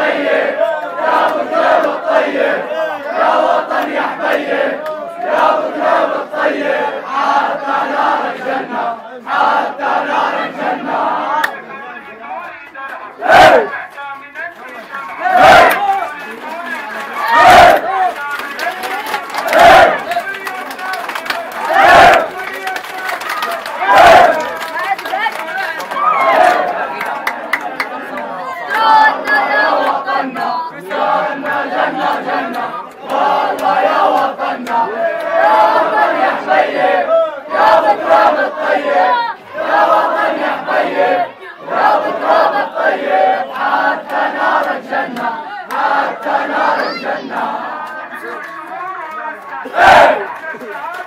الطيب يا ابو كلاب الطيب يا وطن يا حبيب يا ابو كلاب الطيب حتى نار الجنه حتى نار الجنه Oh, no. وطننا جنة جنة جنة. والله يا وطننا يا وطن يا حبيب يا بتراب الطيب يا وطن يا حبيب يا بتراب الطيب حتى نار الجنة حتى نار الجنة. Hey!